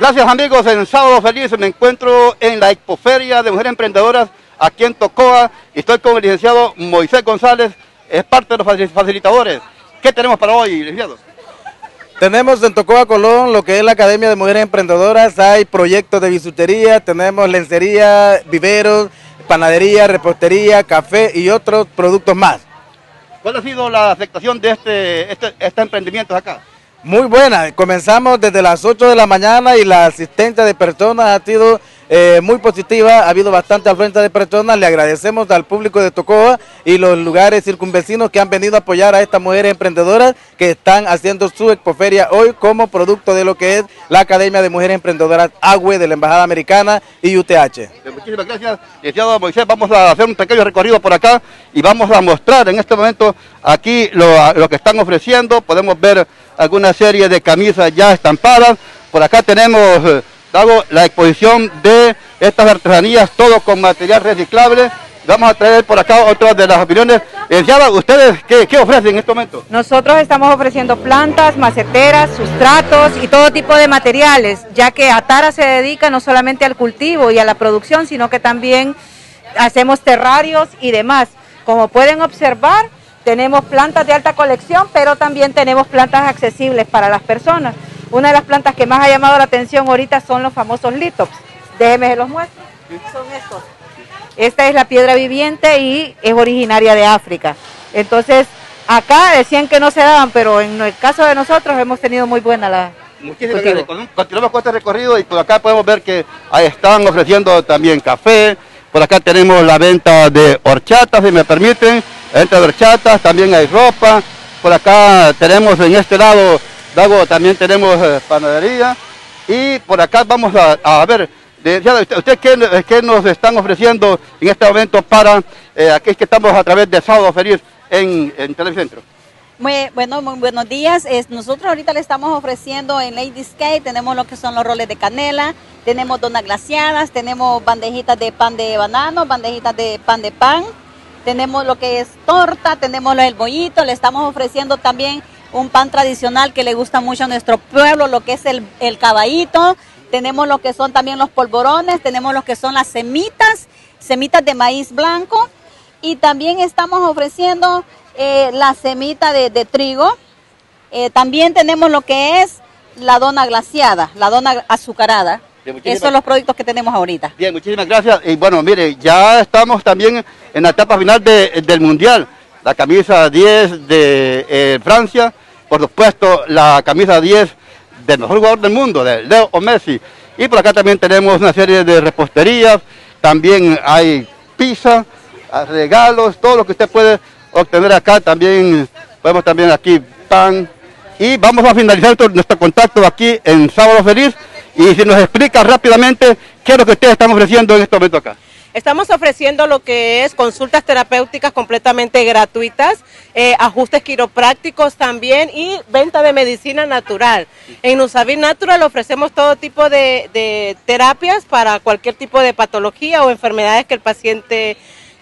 Gracias amigos, en Sábado Feliz me encuentro en la Expoferia de Mujeres Emprendedoras aquí en Tocoa. Estoy con el licenciado Moisés González, es parte de los facilitadores. ¿Qué tenemos para hoy, licenciado? Tenemos en Tocoa Colón lo que es la Academia de Mujeres Emprendedoras, hay proyectos de bisutería, tenemos lencería, viveros, panadería, repostería, café y otros productos más. ¿Cuál ha sido la aceptación de este, este, este emprendimiento acá? Muy buena, comenzamos desde las 8 de la mañana y la asistencia de personas ha sido eh, muy positiva, ha habido bastante afluencia de personas, le agradecemos al público de Tocoa y los lugares circunvecinos que han venido a apoyar a estas mujeres emprendedoras que están haciendo su expoferia hoy como producto de lo que es la Academia de Mujeres Emprendedoras AGUE de la Embajada Americana y UTH. Muchísimas gracias, licenciado Moisés. Vamos a hacer un pequeño recorrido por acá y vamos a mostrar en este momento aquí lo que están ofreciendo. Podemos ver alguna serie de camisas ya estampadas. Por acá tenemos eh, la exposición de estas artesanías, todo con material reciclable. Vamos a traer por acá otras de las opiniones. Licenciada, ¿ustedes qué, qué, ofrecen en este momento? Nosotros estamos ofreciendo plantas, maceteras, sustratos y todo tipo de materiales, ya que Atara se dedica no solamente al cultivo y a la producción, sino que también hacemos terrarios y demás. Como pueden observar, tenemos plantas de alta colección, pero también tenemos plantas accesibles para las personas. Una de las plantas que más ha llamado la atención ahorita son los famosos litops. Déjenme se los muestro. Son estos. Esta es la piedra viviente y es originaria de África. Entonces, acá decían que no se daban, pero en el caso de nosotros hemos tenido muy buena la... Muchísimas gracias. Continuamos con este recorrido y por acá podemos ver que ahí están ofreciendo también café. Por acá tenemos la venta de horchatas, si me permiten. Venta de horchatas, también hay ropa. Por acá tenemos en este lado Luego también tenemos eh, panadería y por acá vamos a, ver, ¿usted, qué, nos están ofreciendo en este momento para, eh, que estamos a través de Sábado Feliz en, en Televicentro? Muy, bueno, muy buenos días. nosotros ahorita le estamos ofreciendo en Lady Skate, tenemos lo que son los roles de canela, tenemos donas glaciadas, tenemos bandejitas de pan de banano, bandejitas de pan de pan, tenemos lo que es torta, tenemos el bollito, le estamos ofreciendo también un pan tradicional que le gusta mucho a nuestro pueblo, lo que es el, caballito, tenemos lo que son también los polvorones, tenemos lo que son las semitas, semitas de maíz blanco y también estamos ofreciendo eh, la semita de, trigo. Eh, también tenemos lo que es la dona glaciada, la dona azucarada. Esos son los productos que tenemos ahorita. Bien, muchísimas gracias. Y bueno, mire, ya estamos también en la etapa final del Mundial. La camisa 10 de eh, Francia por supuesto, la camisa 10 del mejor jugador del mundo, de Leo o Messi. Y por acá también tenemos una serie de reposterías, también hay pizza, regalos, todo lo que usted puede obtener acá. También podemos también aquí pan. Y vamos a finalizar nuestro contacto aquí en Sábado Feliz. Y si nos explica rápidamente qué es lo que ustedes están ofreciendo en este momento acá. Estamos ofreciendo lo que es consultas terapéuticas completamente gratuitas, eh, ajustes quiroprácticos también y venta de medicina natural. En Nusavir Natural ofrecemos todo tipo de, terapias para cualquier tipo de patología o enfermedades que el paciente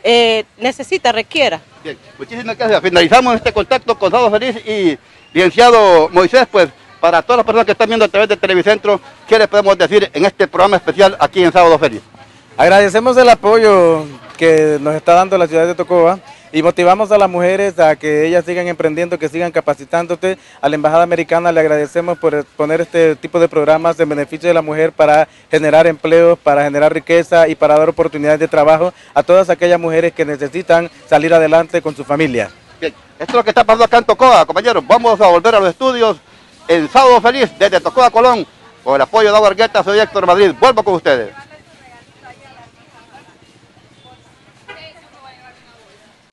eh, necesita, requiera. Bien, muchísimas gracias. Finalizamos este contacto con Sábado Feliz y licenciado Moisés, pues para todas las personas que están viendo a través de Televicentro, ¿qué les podemos decir en este programa especial aquí en Sábado Feliz? Agradecemos el apoyo que nos está dando la ciudad de Tocoba y motivamos a las mujeres a que ellas sigan emprendiendo, que sigan capacitándose. A la Embajada Americana le agradecemos por poner este tipo de programas en beneficio de la mujer para generar empleos, para generar riqueza y para dar oportunidades de trabajo a todas aquellas mujeres que necesitan salir adelante con su familia. Bien, esto es lo que está pasando acá en Tocoa, compañeros. Vamos a volver a los estudios en Sábado Feliz desde Tocoa, Colón. Con el apoyo de Agua Argueta, soy Héctor Madrid. Vuelvo con ustedes.